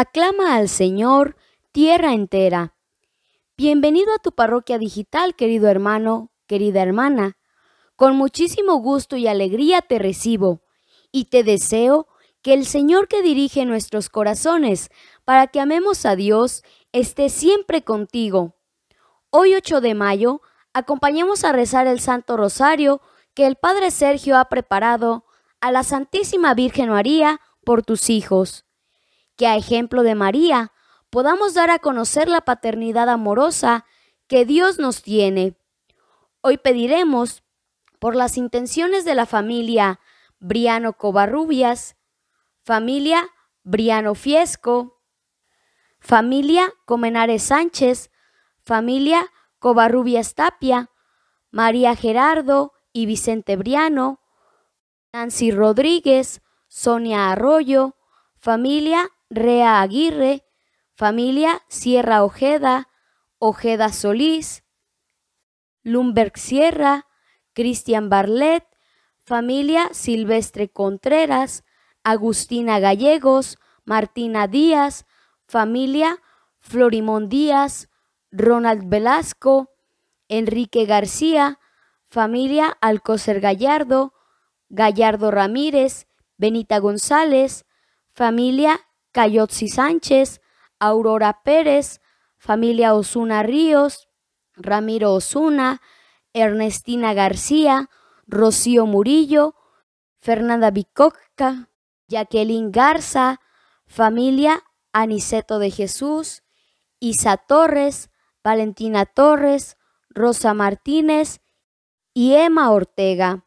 Aclama al Señor, tierra entera. Bienvenido a tu parroquia digital, querido hermano, querida hermana. Con muchísimo gusto y alegría te recibo y te deseo que el Señor que dirige nuestros corazones para que amemos a Dios esté siempre contigo. Hoy 8 de mayo, acompañemos a rezar el Santo Rosario que el Padre Sergio ha preparado a la Santísima Virgen María por tus hijos que a ejemplo de María podamos dar a conocer la paternidad amorosa que Dios nos tiene. Hoy pediremos por las intenciones de la familia Briano Covarrubias, familia Briano Fiesco, familia Comenares Sánchez, familia Covarrubias Tapia, María Gerardo y Vicente Briano, Nancy Rodríguez, Sonia Arroyo, familia Rea Aguirre, familia Sierra Ojeda, Ojeda Solís, Lumberg Sierra, Cristian Barlet, familia Silvestre Contreras, Agustina Gallegos, Martina Díaz, familia Florimón Díaz, Ronald Velasco, Enrique García, familia Alcócer Gallardo, Gallardo Ramírez, Benita González, familia Cayotzi Sánchez, Aurora Pérez, familia Osuna Ríos, Ramiro Osuna, Ernestina García, Rocío Murillo, Fernanda Bicoca, Jacqueline Garza, familia Aniceto de Jesús, Isa Torres, Valentina Torres, Rosa Martínez y Emma Ortega.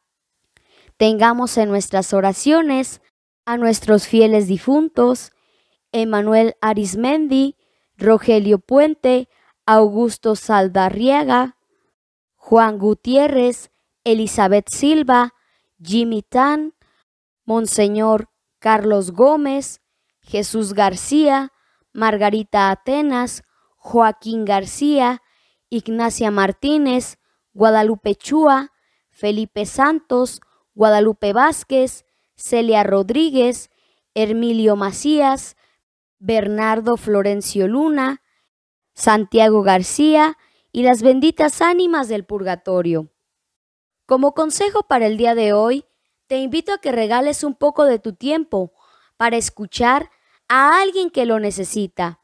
Tengamos en nuestras oraciones a nuestros fieles difuntos, Emanuel Arismendi, Rogelio Puente, Augusto Saldarriaga, Juan Gutiérrez, Elizabeth Silva, Jimmy Tan, Monseñor Carlos Gómez, Jesús García, Margarita Atenas, Joaquín García, Ignacia Martínez, Guadalupe Chúa, Felipe Santos, Guadalupe Vázquez, Celia Rodríguez, Hermilio Macías, Bernardo Florencio Luna, Santiago García y las benditas ánimas del purgatorio. Como consejo para el día de hoy, te invito a que regales un poco de tu tiempo para escuchar a alguien que lo necesita.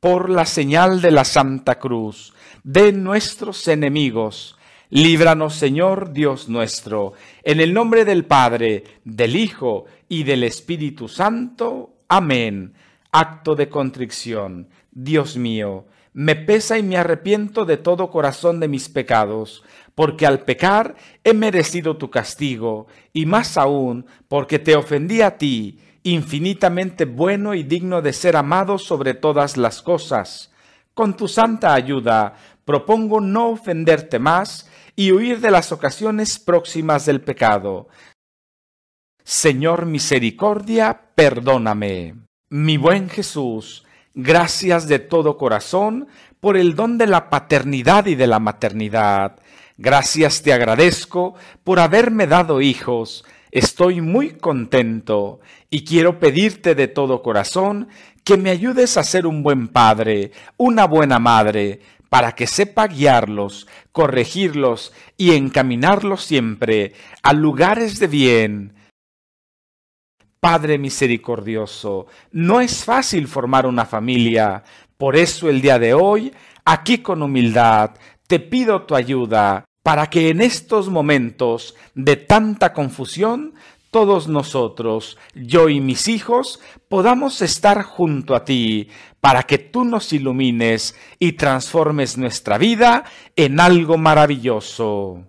Por la señal de la Santa Cruz, de nuestros enemigos, líbranos Señor Dios nuestro, en el nombre del Padre, del Hijo y del Espíritu Santo. Amén acto de contrición. Dios mío, me pesa y me arrepiento de todo corazón de mis pecados, porque al pecar he merecido tu castigo, y más aún porque te ofendí a ti, infinitamente bueno y digno de ser amado sobre todas las cosas. Con tu santa ayuda propongo no ofenderte más y huir de las ocasiones próximas del pecado. Señor misericordia, perdóname. Mi buen Jesús, gracias de todo corazón por el don de la paternidad y de la maternidad. Gracias te agradezco por haberme dado hijos. Estoy muy contento y quiero pedirte de todo corazón que me ayudes a ser un buen padre, una buena madre, para que sepa guiarlos, corregirlos y encaminarlos siempre a lugares de bien Padre misericordioso, no es fácil formar una familia, por eso el día de hoy, aquí con humildad, te pido tu ayuda para que en estos momentos de tanta confusión, todos nosotros, yo y mis hijos, podamos estar junto a ti, para que tú nos ilumines y transformes nuestra vida en algo maravilloso.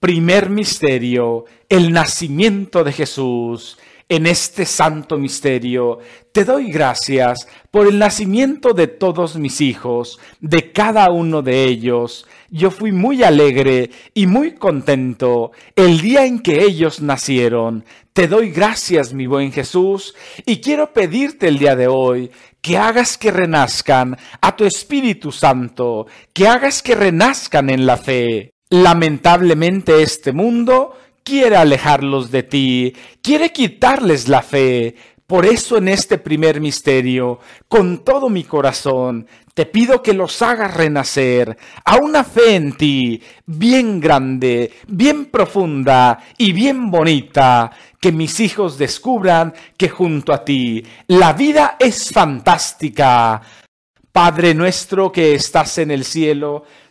Primer misterio, el nacimiento de Jesús. En este santo misterio te doy gracias por el nacimiento de todos mis hijos, de cada uno de ellos. Yo fui muy alegre y muy contento el día en que ellos nacieron. Te doy gracias, mi buen Jesús, y quiero pedirte el día de hoy que hagas que renazcan a tu Espíritu Santo, que hagas que renazcan en la fe. Lamentablemente este mundo quiere alejarlos de ti, quiere quitarles la fe, Por eso en este primer misterio, con todo mi corazón, te pido que los hagas renacer a una fe en ti bien grande, bien profunda y bien bonita, que mis hijos descubran que junto a ti la vida es fantástica. Padre nuestro que estás en el cielo,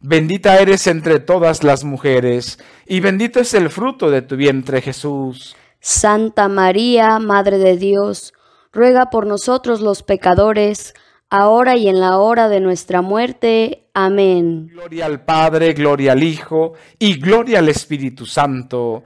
bendita eres entre todas las mujeres, y bendito es el fruto de tu vientre Jesús. Santa María, Madre de Dios, ruega por nosotros los pecadores, ahora y en la hora de nuestra muerte. Amén. Gloria al Padre, gloria al Hijo y gloria al Espíritu Santo.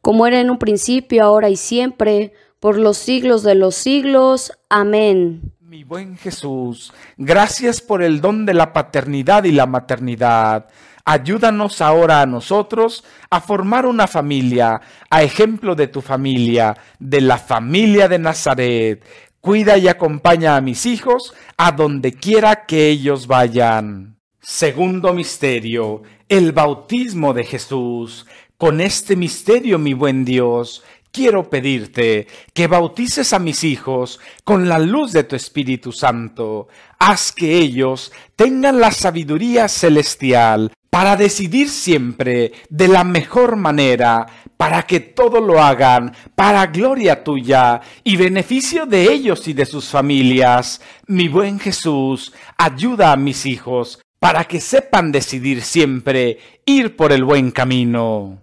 Como era en un principio, ahora y siempre, por los siglos de los siglos. Amén. Mi buen Jesús, gracias por el don de la paternidad y la maternidad. Ayúdanos ahora a nosotros a formar una familia, a ejemplo de tu familia, de la familia de Nazaret. Cuida y acompaña a mis hijos a donde quiera que ellos vayan. Segundo misterio, el bautismo de Jesús. Con este misterio, mi buen Dios, quiero pedirte que bautices a mis hijos con la luz de tu Espíritu Santo. Haz que ellos tengan la sabiduría celestial para decidir siempre de la mejor manera, para que todo lo hagan para gloria tuya y beneficio de ellos y de sus familias. Mi buen Jesús, ayuda a mis hijos para que sepan decidir siempre ir por el buen camino.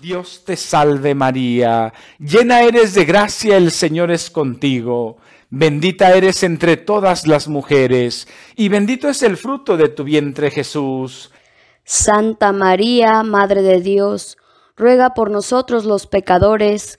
Dios te salve María, llena eres de gracia, el Señor es contigo. Bendita eres entre todas las mujeres, y bendito es el fruto de tu vientre Jesús. Santa María, Madre de Dios, ruega por nosotros los pecadores,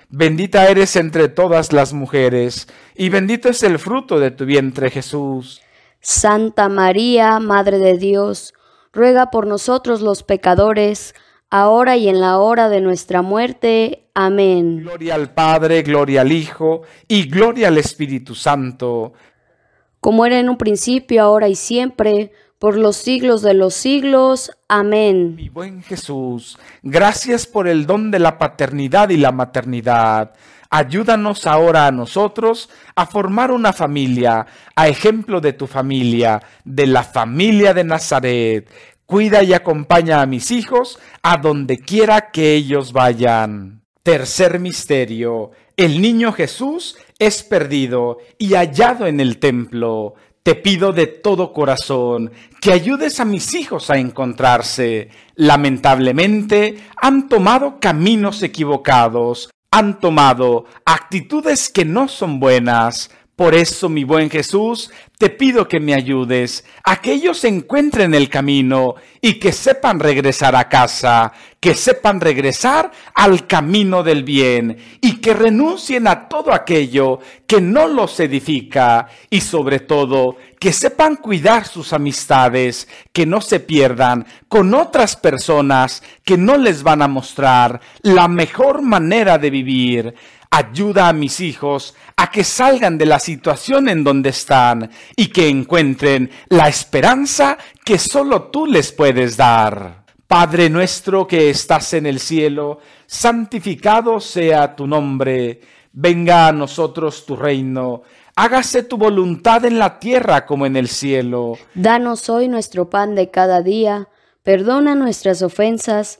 Bendita eres entre todas las mujeres, y bendito es el fruto de tu vientre Jesús. Santa María, Madre de Dios, ruega por nosotros los pecadores, ahora y en la hora de nuestra muerte. Amén. Gloria al Padre, gloria al Hijo, y gloria al Espíritu Santo. Como era en un principio, ahora y siempre, por los siglos de los siglos. Amén. Mi buen Jesús, gracias por el don de la paternidad y la maternidad. Ayúdanos ahora a nosotros a formar una familia, a ejemplo de tu familia, de la familia de Nazaret. Cuida y acompaña a mis hijos a donde quiera que ellos vayan. Tercer misterio. El niño Jesús es perdido y hallado en el templo te pido de todo corazón que ayudes a mis hijos a encontrarse. Lamentablemente han tomado caminos equivocados, han tomado actitudes que no son buenas. Por eso, mi buen Jesús, te pido que me ayudes a que ellos encuentren el camino y que sepan regresar a casa, que sepan regresar al camino del bien y que renuncien a todo aquello que no los edifica y sobre todo que sepan cuidar sus amistades, que no se pierdan con otras personas que no les van a mostrar la mejor manera de vivir. Ayuda a mis hijos a que salgan de la situación en donde están y que encuentren la esperanza que solo tú les puedes dar. Padre nuestro que estás en el cielo, santificado sea tu nombre, venga a nosotros tu reino, hágase tu voluntad en la tierra como en el cielo. Danos hoy nuestro pan de cada día, perdona nuestras ofensas,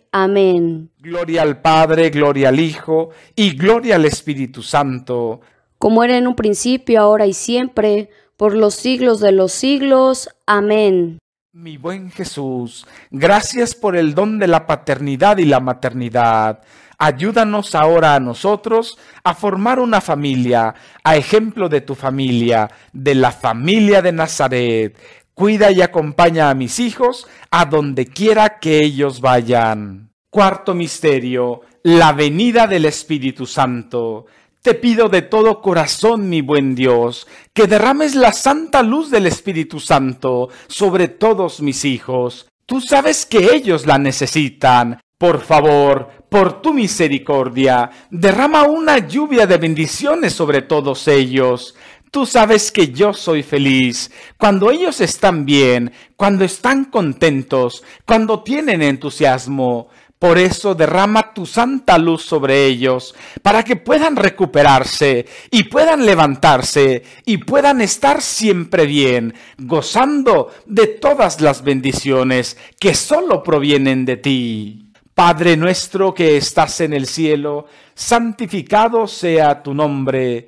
Amén. Gloria al Padre, gloria al Hijo, y gloria al Espíritu Santo. Como era en un principio, ahora y siempre, por los siglos de los siglos. Amén. Mi buen Jesús, gracias por el don de la paternidad y la maternidad. ayúdanos ahora a nosotros a formar una familia, a ejemplo de tu familia, de la familia de Nazaret. Cuida y acompaña a mis hijos a donde quiera que ellos vayan. Cuarto misterio, la venida del Espíritu Santo. Te pido de todo corazón, mi buen Dios, que derrames la santa luz del Espíritu Santo sobre todos mis hijos. Tú sabes que ellos la necesitan. Por favor, por tu misericordia, derrama una lluvia de bendiciones sobre todos ellos. Tú sabes que yo soy feliz cuando ellos están bien, cuando están contentos, cuando tienen entusiasmo. Por eso derrama tu santa luz sobre ellos, para que puedan recuperarse y puedan levantarse y puedan estar siempre bien, gozando de todas las bendiciones que solo provienen de ti. Padre nuestro que estás en el cielo, santificado sea tu nombre,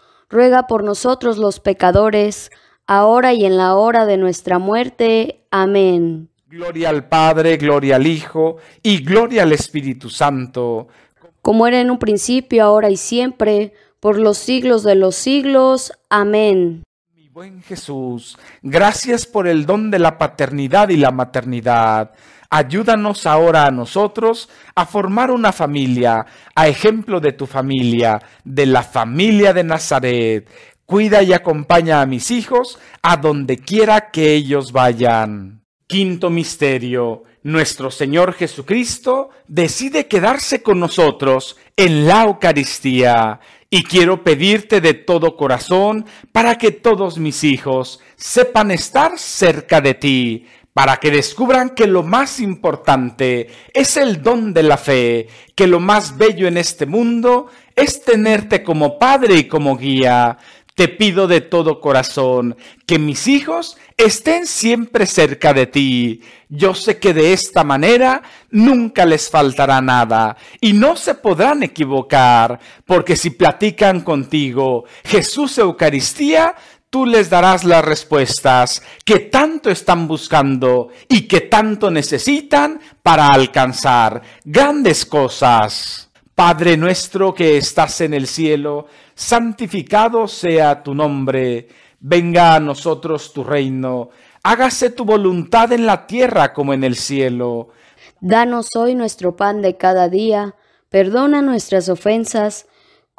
ruega por nosotros los pecadores, ahora y en la hora de nuestra muerte. Amén. Gloria al Padre, gloria al Hijo y gloria al Espíritu Santo. Como era en un principio, ahora y siempre, por los siglos de los siglos. Amén. Buen Jesús, gracias por el don de la paternidad y la maternidad. Ayúdanos ahora a nosotros a formar una familia, a ejemplo de tu familia, de la familia de Nazaret. Cuida y acompaña a mis hijos a donde quiera que ellos vayan. Quinto misterio. Nuestro Señor Jesucristo decide quedarse con nosotros en la Eucaristía y quiero pedirte de todo corazón para que todos mis hijos sepan estar cerca de ti, para que descubran que lo más importante es el don de la fe, que lo más bello en este mundo es tenerte como Padre y como guía. Te pido de todo corazón que mis hijos estén siempre cerca de ti. Yo sé que de esta manera nunca les faltará nada y no se podrán equivocar, porque si platican contigo Jesús Eucaristía, tú les darás las respuestas que tanto están buscando y que tanto necesitan para alcanzar grandes cosas. Padre nuestro que estás en el cielo, santificado sea tu nombre, venga a nosotros tu reino, hágase tu voluntad en la tierra como en el cielo. Danos hoy nuestro pan de cada día, perdona nuestras ofensas,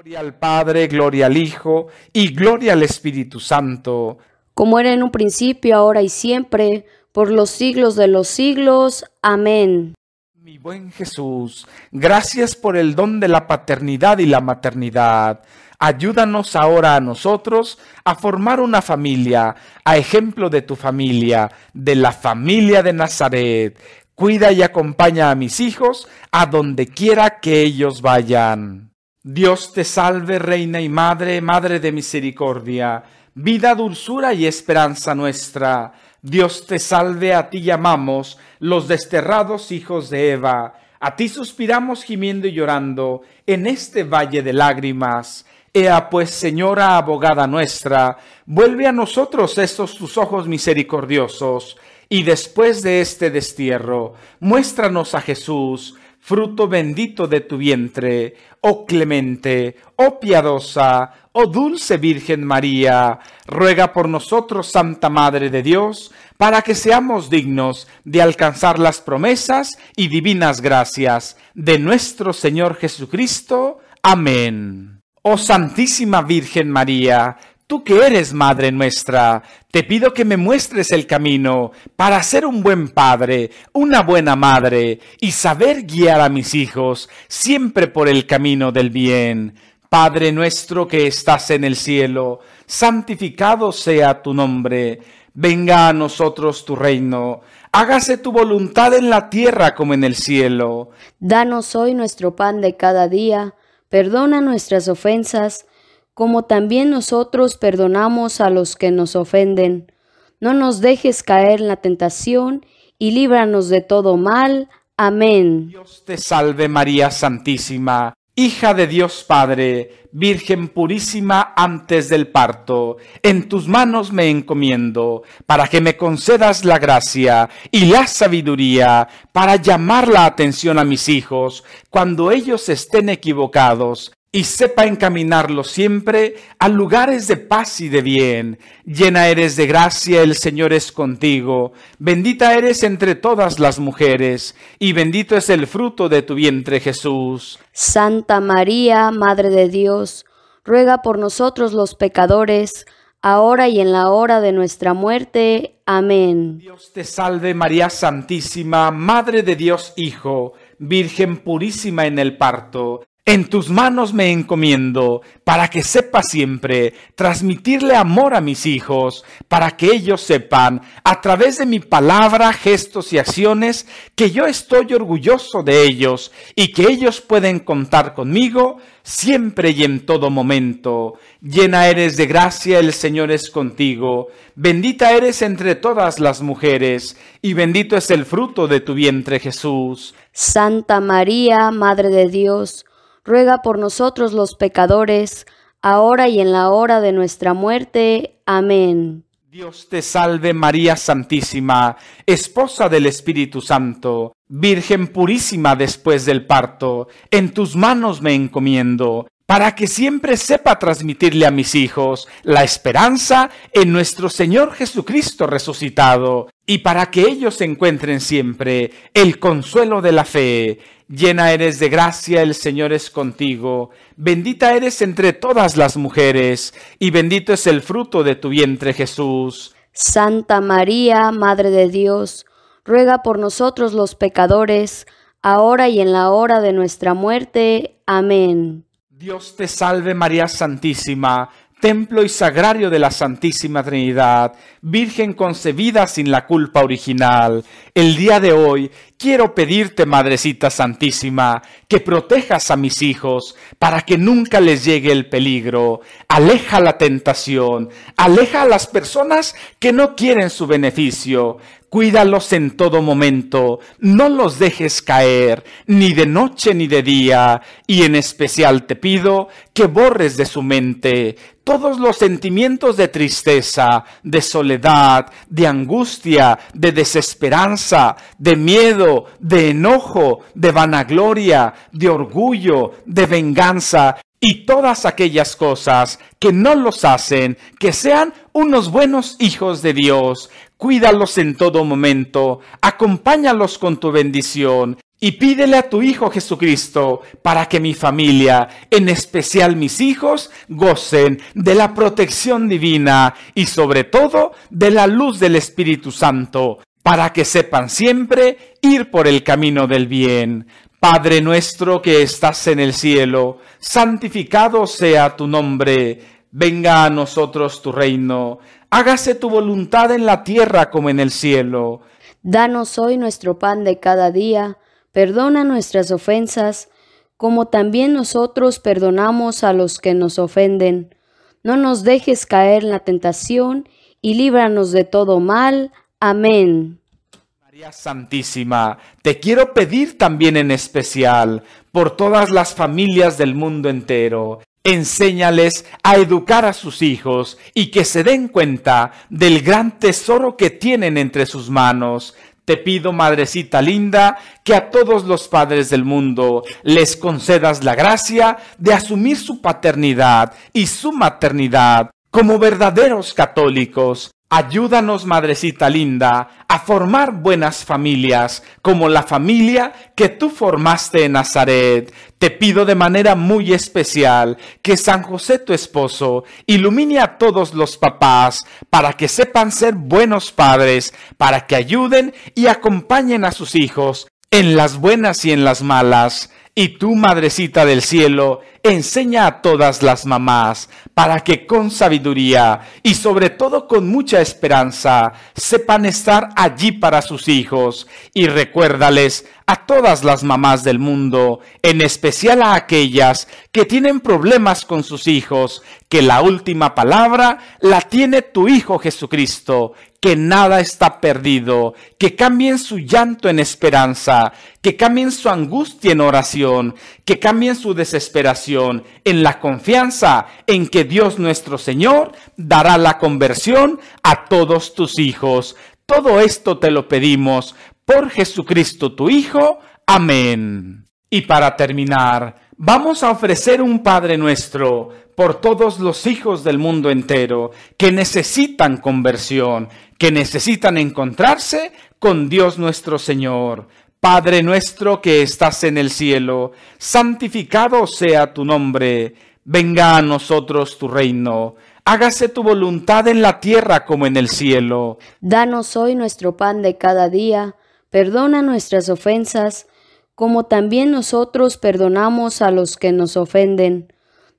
Gloria al Padre, gloria al Hijo y gloria al Espíritu Santo. Como era en un principio, ahora y siempre, por los siglos de los siglos. Amén. Mi buen Jesús, gracias por el don de la paternidad y la maternidad. Ayúdanos ahora a nosotros a formar una familia, a ejemplo de tu familia, de la familia de Nazaret. Cuida y acompaña a mis hijos a donde quiera que ellos vayan. Dios te salve, Reina y Madre, Madre de Misericordia, vida, dulzura y esperanza nuestra. Dios te salve, a ti llamamos, los desterrados hijos de Eva. A ti suspiramos gimiendo y llorando en este valle de lágrimas. Ea pues, Señora abogada nuestra, vuelve a nosotros estos tus ojos misericordiosos, y después de este destierro, muéstranos a Jesús, fruto bendito de tu vientre, oh clemente, oh piadosa, oh dulce Virgen María, ruega por nosotros, Santa Madre de Dios, para que seamos dignos de alcanzar las promesas y divinas gracias de nuestro Señor Jesucristo. Amén. Oh Santísima Virgen María, Tú que eres Madre nuestra, te pido que me muestres el camino para ser un buen padre, una buena madre y saber guiar a mis hijos siempre por el camino del bien. Padre nuestro que estás en el cielo, santificado sea tu nombre. Venga a nosotros tu reino. Hágase tu voluntad en la tierra como en el cielo. Danos hoy nuestro pan de cada día. Perdona nuestras ofensas como también nosotros perdonamos a los que nos ofenden. No nos dejes caer en la tentación y líbranos de todo mal. Amén. Dios te salve María Santísima, hija de Dios Padre, Virgen purísima antes del parto. En tus manos me encomiendo, para que me concedas la gracia y la sabiduría para llamar la atención a mis hijos cuando ellos estén equivocados y sepa encaminarlo siempre a lugares de paz y de bien. Llena eres de gracia, el Señor es contigo. Bendita eres entre todas las mujeres, y bendito es el fruto de tu vientre Jesús. Santa María, Madre de Dios, ruega por nosotros los pecadores, ahora y en la hora de nuestra muerte. Amén. Dios te salve María Santísima, Madre de Dios Hijo, Virgen purísima en el parto en tus manos me encomiendo para que sepa siempre transmitirle amor a mis hijos, para que ellos sepan a través de mi palabra, gestos y acciones que yo estoy orgulloso de ellos y que ellos pueden contar conmigo siempre y en todo momento. Llena eres de gracia, el Señor es contigo. Bendita eres entre todas las mujeres y bendito es el fruto de tu vientre Jesús. Santa María, Madre de Dios, ruega por nosotros los pecadores, ahora y en la hora de nuestra muerte. Amén. Dios te salve María Santísima, esposa del Espíritu Santo, Virgen purísima después del parto, en tus manos me encomiendo para que siempre sepa transmitirle a mis hijos la esperanza en nuestro Señor Jesucristo resucitado, y para que ellos encuentren siempre el consuelo de la fe. Llena eres de gracia, el Señor es contigo, bendita eres entre todas las mujeres, y bendito es el fruto de tu vientre Jesús. Santa María, Madre de Dios, ruega por nosotros los pecadores, ahora y en la hora de nuestra muerte. Amén. Dios te salve María Santísima, templo y sagrario de la Santísima Trinidad, Virgen concebida sin la culpa original. El día de hoy quiero pedirte, Madrecita Santísima, que protejas a mis hijos para que nunca les llegue el peligro. Aleja la tentación, aleja a las personas que no quieren su beneficio. Cuídalos en todo momento, no los dejes caer, ni de noche ni de día, y en especial te pido que borres de su mente todos los sentimientos de tristeza, de soledad, de angustia, de desesperanza, de miedo, de enojo, de vanagloria, de orgullo, de venganza, y todas aquellas cosas que no los hacen que sean unos buenos hijos de Dios. Cuídalos en todo momento, acompáñalos con tu bendición y pídele a tu Hijo Jesucristo para que mi familia, en especial mis hijos, gocen de la protección divina y sobre todo de la luz del Espíritu Santo, para que sepan siempre ir por el camino del bien. Padre nuestro que estás en el cielo, santificado sea tu nombre, venga a nosotros tu reino, hágase tu voluntad en la tierra como en el cielo. Danos hoy nuestro pan de cada día Perdona nuestras ofensas, como también nosotros perdonamos a los que nos ofenden. No nos dejes caer en la tentación, y líbranos de todo mal. Amén. María Santísima, te quiero pedir también en especial por todas las familias del mundo entero. Enséñales a educar a sus hijos y que se den cuenta del gran tesoro que tienen entre sus manos. Te pido, Madrecita linda, que a todos los padres del mundo les concedas la gracia de asumir su paternidad y su maternidad como verdaderos católicos Ayúdanos, Madrecita linda, a formar buenas familias, como la familia que tú formaste en Nazaret. Te pido de manera muy especial que San José, tu esposo, ilumine a todos los papás para que sepan ser buenos padres, para que ayuden y acompañen a sus hijos en las buenas y en las malas. Y tú, Madrecita del Cielo, enseña a todas las mamás para que con sabiduría y sobre todo con mucha esperanza sepan estar allí para sus hijos. Y recuérdales a todas las mamás del mundo, en especial a aquellas que tienen problemas con sus hijos, que la última palabra la tiene tu Hijo Jesucristo, que nada está perdido, que cambien su llanto en esperanza, que cambien su angustia en oración, que cambien su desesperación en la confianza en que Dios nuestro Señor dará la conversión a todos tus hijos. Todo esto te lo pedimos por Jesucristo tu Hijo. Amén. Y para terminar, vamos a ofrecer un Padre nuestro por todos los hijos del mundo entero que necesitan conversión, que necesitan encontrarse con Dios nuestro Señor. Padre nuestro que estás en el cielo, santificado sea tu nombre, venga a nosotros tu reino, hágase tu voluntad en la tierra como en el cielo. Danos hoy nuestro pan de cada día, perdona nuestras ofensas, como también nosotros perdonamos a los que nos ofenden.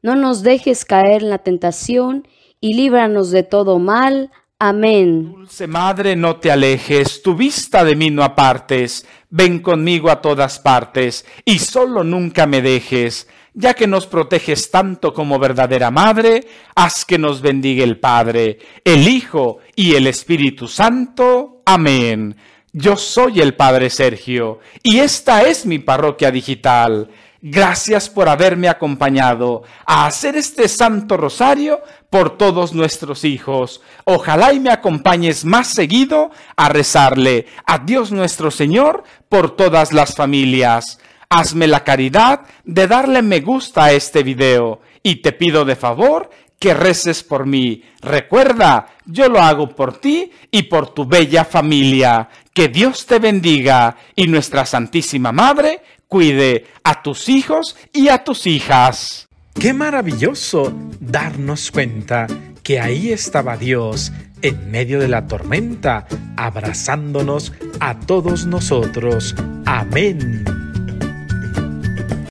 No nos dejes caer en la tentación, y líbranos de todo mal. Amén. Dulce Madre, no te alejes, tu vista de mí no apartes, ven conmigo a todas partes, y solo nunca me dejes, ya que nos proteges tanto como verdadera Madre, haz que nos bendiga el Padre, el Hijo y el Espíritu Santo. Amén. Yo soy el Padre Sergio, y esta es mi parroquia digital. Gracias por haberme acompañado a hacer este Santo Rosario por todos nuestros hijos. Ojalá y me acompañes más seguido a rezarle a Dios nuestro Señor por todas las familias. Hazme la caridad de darle me gusta a este video y te pido de favor que reces por mí. Recuerda, yo lo hago por ti y por tu bella familia. Que Dios te bendiga y nuestra Santísima Madre cuide a tus hijos y a tus hijas. Qué maravilloso darnos cuenta que ahí estaba Dios en medio de la tormenta, abrazándonos a todos nosotros. Amén.